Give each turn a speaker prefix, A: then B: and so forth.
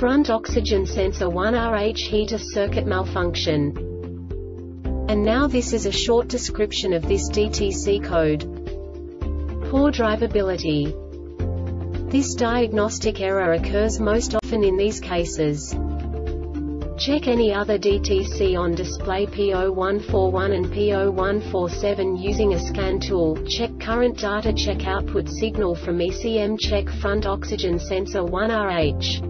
A: front oxygen sensor 1RH heater circuit malfunction. And now this is a short description of this DTC code. Poor drivability. This diagnostic error occurs most often in these cases. Check any other DTC on display P0141 and P0147 using a scan tool. Check current data. Check output signal from ECM. Check front oxygen sensor 1RH.